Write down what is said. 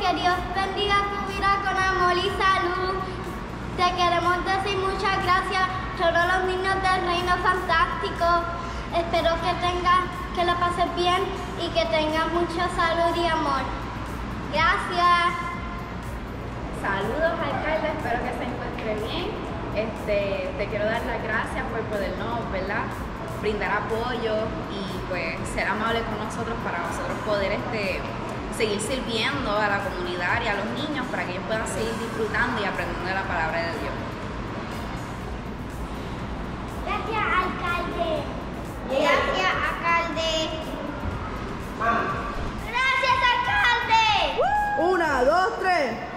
Que Dios bendiga tu vida con amor y salud. Te queremos decir muchas gracias todos los niños del reino fantástico. Espero que tengas, que lo pases bien y que tengas mucha salud y amor. Gracias. Saludos alcalde, espero que se encuentre bien. Este, te quiero dar las gracias por podernos, ¿verdad? brindar apoyo y pues ser amable con nosotros para nosotros poder este, seguir sirviendo a la comunidad y a los niños para que ellos puedan seguir disfrutando y aprendiendo de la palabra de Dios. Gracias, alcalde. Gracias, alcalde. Gracias, alcalde. Una, dos, tres.